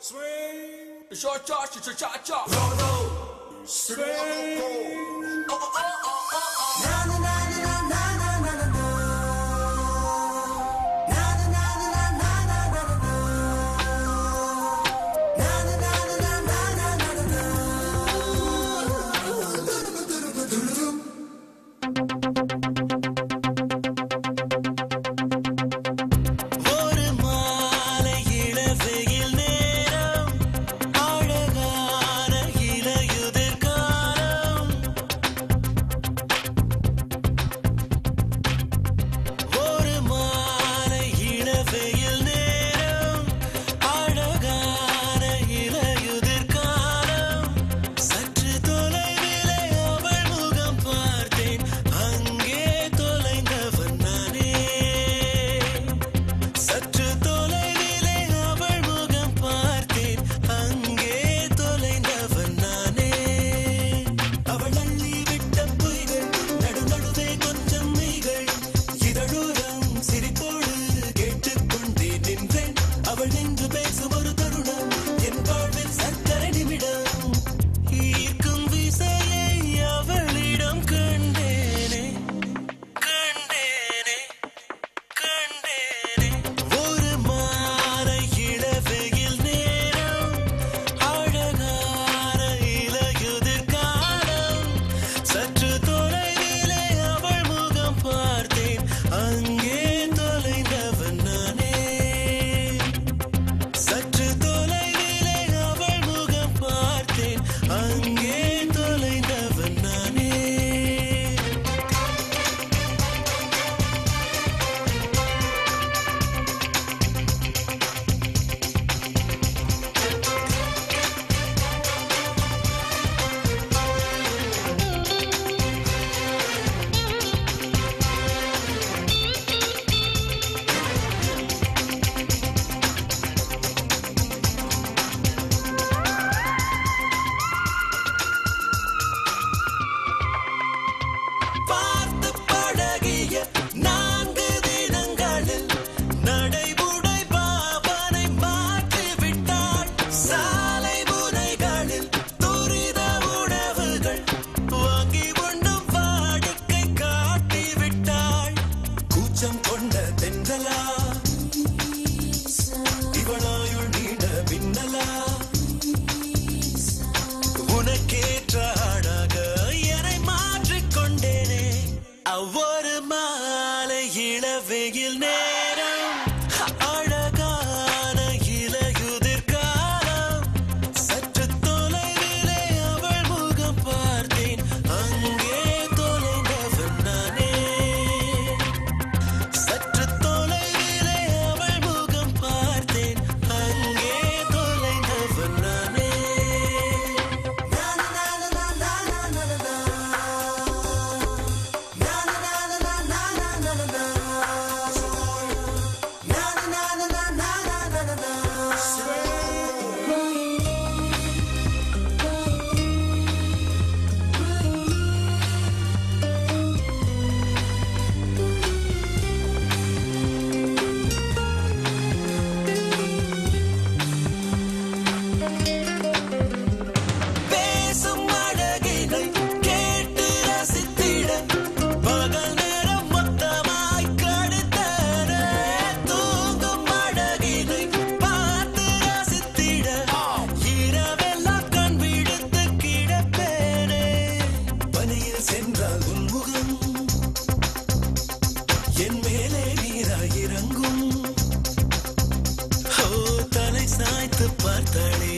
swing, cha cha cha cha cha, roll roll, swing. Oh, oh, oh, oh, oh, oh. I. பார்த்தாளே.